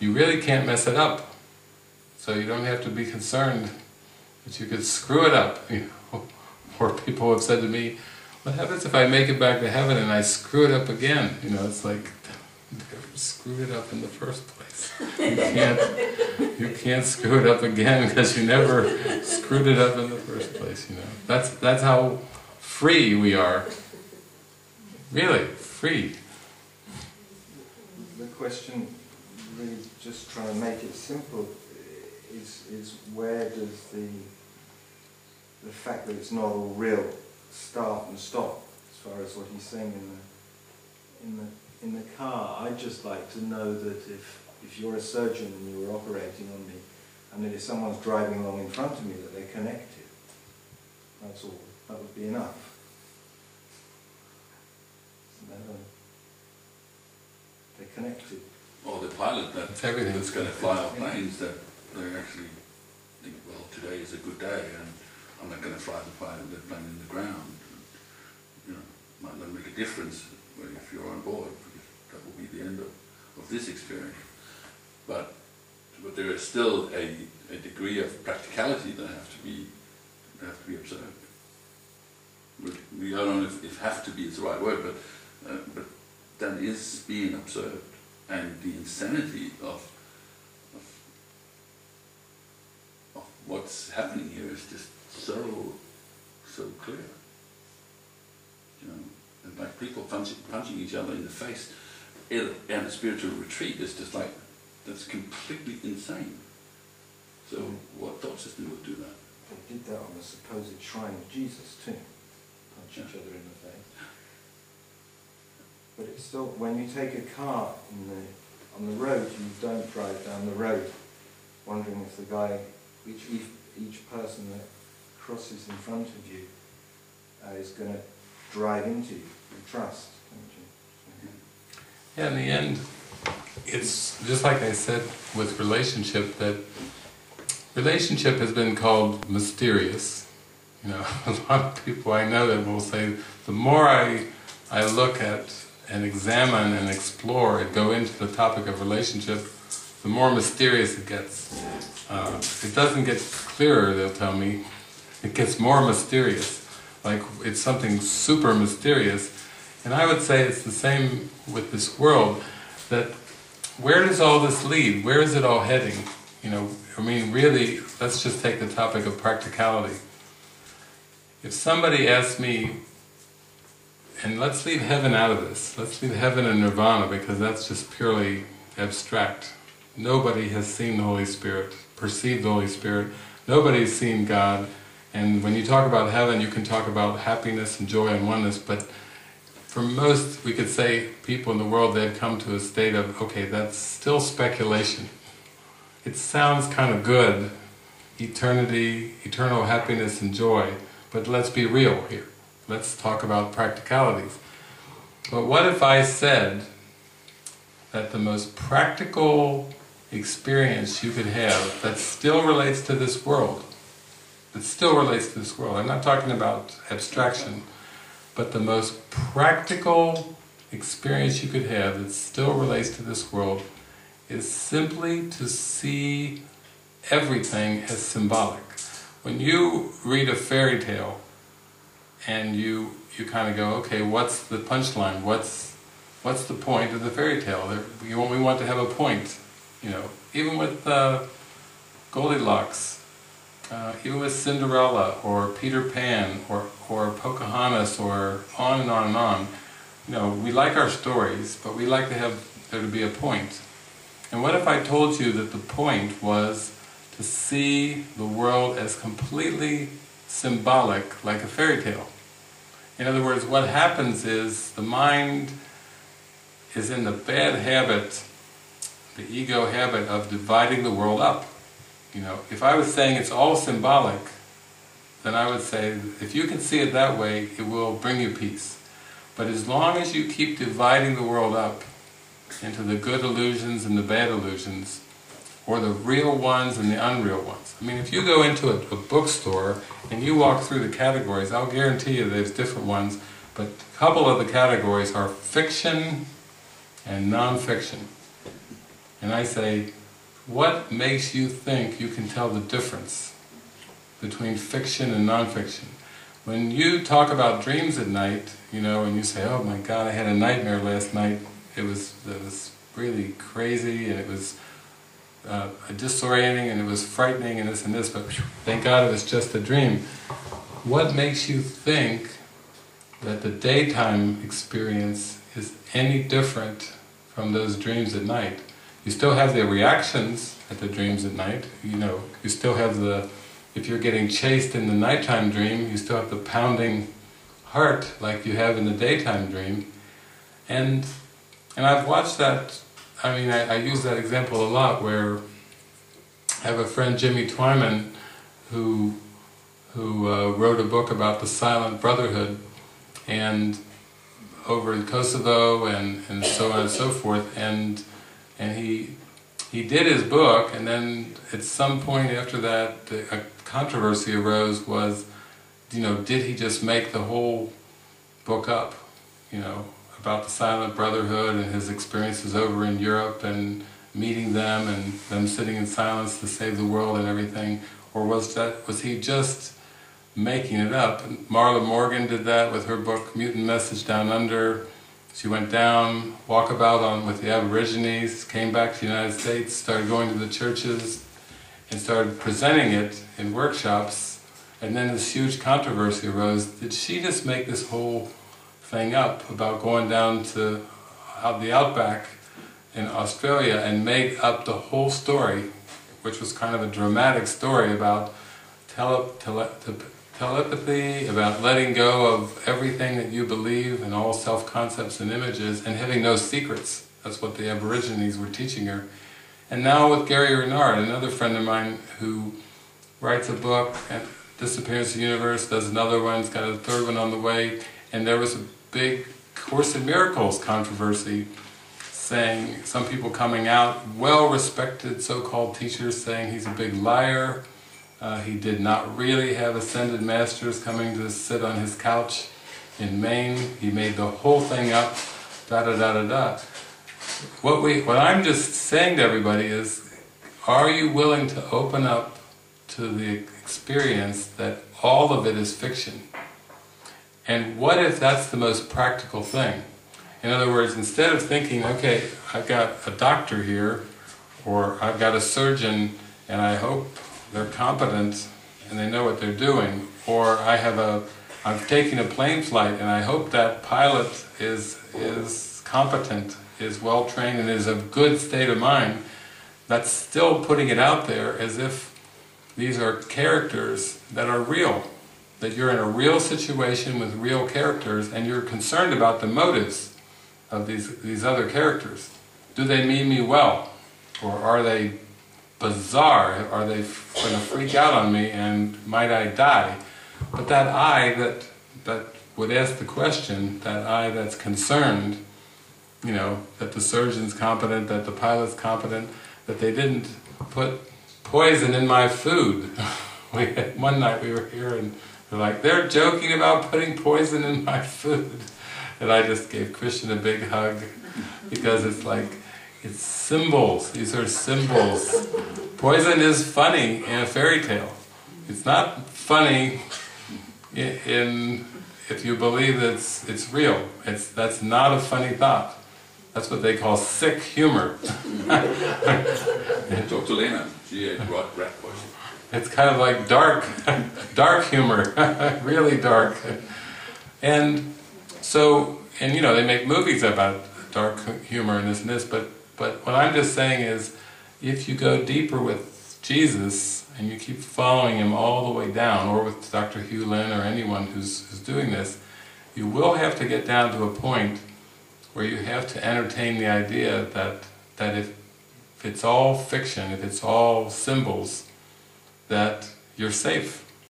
you really can't mess it up. So you don't have to be concerned that you could screw it up. You know, or people have said to me, "What happens if I make it back to heaven and I screw it up again?" You know, it's like you screwed it up in the first place. You can't, you can't screw it up again because you never screwed it up in the first place. You know, that's that's how free we are. Really free. The question, just trying to make it simple, is is where does the the fact that it's not all real start and stop as far as what he's saying in the in the in the car. I'd just like to know that if if you're a surgeon and you were operating on me, and that if someone's driving along in front of me, that they're connected. That's all. That would be enough. They're connected. Or the pilot that, everything. that's going to fly our planes that they actually think, well, today is a good day and I'm not going to fly the plane, the plane in the ground. You know, might not make a difference if you're on board because that will be the end of, of this experience. But but there is still a, a degree of practicality that have to be that have to be observed. We, we don't know if, if have to be is the right word, but uh, but that is being observed, and the insanity of of, of what's happening here is just so so clear. You know, and like people punching, punching each other in the face in, in a spiritual retreat is just like that's completely insane. So mm. what thought system would do that? They did that on the supposed shrine of Jesus too. Punch each other in the. But it's still, when you take a car the, on the road, you don't drive down the road wondering if the guy, each, each, each person that crosses in front of you uh, is going to drive into you. You trust, don't you? Yeah, in the end, it's just like I said with relationship that relationship has been called mysterious. You know, a lot of people I know that will say the more I I look at and examine and explore and go into the topic of relationship, the more mysterious it gets. Uh, it doesn't get clearer, they'll tell me. It gets more mysterious, like it's something super mysterious. And I would say it's the same with this world, that where does all this lead? Where is it all heading? You know, I mean, really, let's just take the topic of practicality. If somebody asked me, and let's leave heaven out of this, let's leave heaven and nirvana because that's just purely abstract. Nobody has seen the Holy Spirit, perceived the Holy Spirit, nobody's seen God, and when you talk about heaven, you can talk about happiness and joy and oneness, but for most, we could say, people in the world, they've come to a state of, okay, that's still speculation. It sounds kind of good, eternity, eternal happiness and joy, but let's be real here. Let's talk about practicalities. But what if I said that the most practical experience you could have that still relates to this world, that still relates to this world, I'm not talking about abstraction, but the most practical experience you could have that still relates to this world is simply to see everything as symbolic. When you read a fairy tale and you you kind of go, okay, what's the punchline? What's what's the point of the fairy tale? There, we want, we want to have a point, you know. Even with uh, Goldilocks, uh, even with Cinderella or Peter Pan or or Pocahontas or on and on and on, you know, we like our stories, but we like to have there to be a point. And what if I told you that the point was to see the world as completely symbolic, like a fairy tale? In other words, what happens is the mind is in the bad habit, the ego habit of dividing the world up. You know, if I was saying it's all symbolic, then I would say, if you can see it that way, it will bring you peace. But as long as you keep dividing the world up into the good illusions and the bad illusions, or the real ones and the unreal ones. I mean, if you go into a, a bookstore and you walk through the categories, I'll guarantee you there's different ones, but a couple of the categories are fiction and non-fiction. And I say, what makes you think you can tell the difference between fiction and nonfiction? When you talk about dreams at night, you know, and you say, oh my God, I had a nightmare last night, it was, it was really crazy and it was uh, disorienting and it was frightening and this and this, but thank God it was just a dream. What makes you think that the daytime experience is any different from those dreams at night? You still have the reactions at the dreams at night, you know, you still have the, if you're getting chased in the nighttime dream, you still have the pounding heart like you have in the daytime dream. And and I've watched that, I mean, I, I use that example a lot where I have a friend, Jimmy Twyman, who who uh, wrote a book about the Silent Brotherhood, and over in Kosovo and, and so on and so forth, and and he he did his book, and then at some point after that, a controversy arose. Was you know, did he just make the whole book up? You know, about the Silent Brotherhood and his experiences over in Europe and meeting them and them sitting in silence to save the world and everything, or was that was he just making it up? Marlo Morgan did that with her book Mutant Message Down Under. She went down, walkabout on with the Aborigines, came back to the United States, started going to the churches, and started presenting it in workshops. And then this huge controversy arose. Did she just make this whole thing up about going down to out the outback in Australia and make up the whole story, which was kind of a dramatic story about tele tele telepathy, about letting go of everything that you believe and all self-concepts and images and having no secrets. That's what the Aborigines were teaching her. And now with Gary Renard, another friend of mine who writes a book, Disappearance of the Universe, does another one, he's got a third one on the way, and there was a big Course in Miracles controversy saying, some people coming out, well-respected so-called teachers saying he's a big liar, uh, he did not really have ascended masters coming to sit on his couch in Maine, he made the whole thing up, da da da da da. What, we, what I'm just saying to everybody is, are you willing to open up to the experience that all of it is fiction? And what if that's the most practical thing? In other words, instead of thinking, okay, I've got a doctor here, or I've got a surgeon, and I hope they're competent and they know what they're doing, or I have a, I'm taking a plane flight and I hope that pilot is, is competent, is well trained and is of good state of mind, that's still putting it out there as if these are characters that are real that you're in a real situation with real characters and you're concerned about the motives of these, these other characters. Do they mean me well? Or are they bizarre? Are they going to freak out on me and might I die? But that I that, that would ask the question, that I that's concerned, you know, that the surgeon's competent, that the pilot's competent, that they didn't put poison in my food. we one night we were here and they're like, they're joking about putting poison in my food. And I just gave Christian a big hug because it's like, it's symbols. These are symbols. Poison is funny in a fairy tale. It's not funny in, if you believe it's it's real. It's that's not a funny thought. That's what they call sick humor. Talk to Lena. She ate rat poison. It's kind of like dark, dark humor, really dark. And so, and you know, they make movies about dark humor and this and this, but, but what I'm just saying is, if you go deeper with Jesus, and you keep following him all the way down, or with Dr. Hew Len or anyone who's, who's doing this, you will have to get down to a point where you have to entertain the idea that, that if, if it's all fiction, if it's all symbols, that you're safe